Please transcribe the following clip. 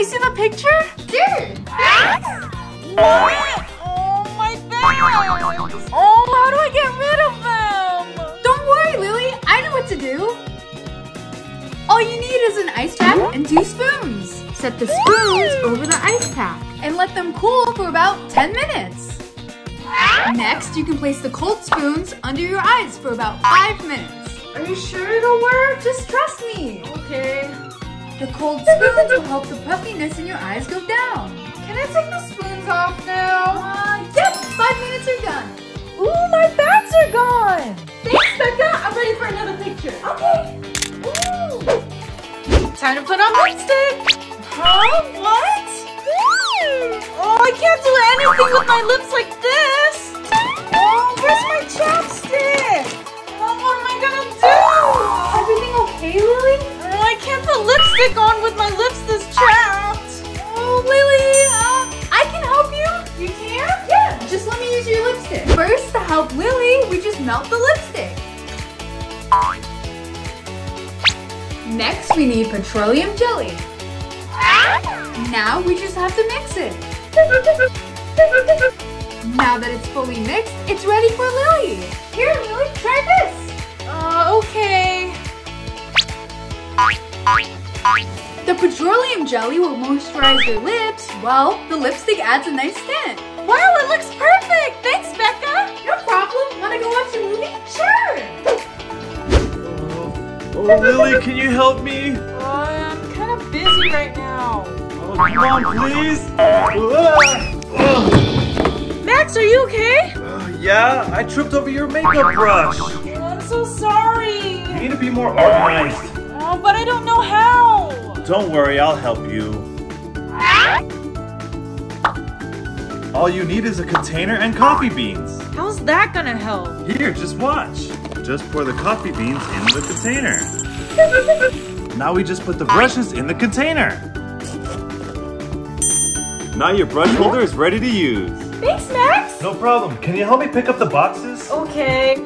I see the picture? Sure. What? Oh, my bags! Oh, how do I get rid of them? Don't worry, Lily. I know what to do. All you need is an ice pack and two spoons. Set the spoons over the ice pack and let them cool for about 10 minutes. Next, you can place the cold spoons under your eyes for about 5 minutes. Are you sure it'll work? Just trust me. Okay. The cold spoons will help the puffiness in your eyes go down. Can I take the spoons off now? Uh, yep, 5 minutes are done. Ooh, my bags are gone. Thanks, Becca. I'm ready for another picture. Okay. Ooh. Time to put on lipstick. Huh? What? Oh, I can't do anything with my lips like this. Lipstick on with my lips this chapped. Oh, Lily, uh, I can help you. You can? Yeah, just let me use your lipstick. First, to help Lily, we just melt the lipstick. Next, we need petroleum jelly. Now we just have to mix it. Now that it's fully mixed, it's ready for Lily. Here, Lily, try this. Uh, okay. The petroleum jelly will moisturize your lips, while the lipstick adds a nice tint. Wow, it looks perfect. Thanks, Becca. No problem. Wanna go watch a movie? Sure. Oh, Lily, can you help me? Uh, I'm kind of busy right now. Oh, come on, please. Uh, Max, are you okay? uh, yeah, I tripped over your makeup brush. Oh, I'm so sorry. You need to be more organized. Oh, but I don't know how. Don't worry, I'll help you. All you need is a container and coffee beans. How's that gonna help? Here, just watch. Just pour the coffee beans in the container. Now we just put the brushes in the container. Now your brush holder is ready to use. Thanks, Max. No problem. Can you help me pick up the boxes? Okay.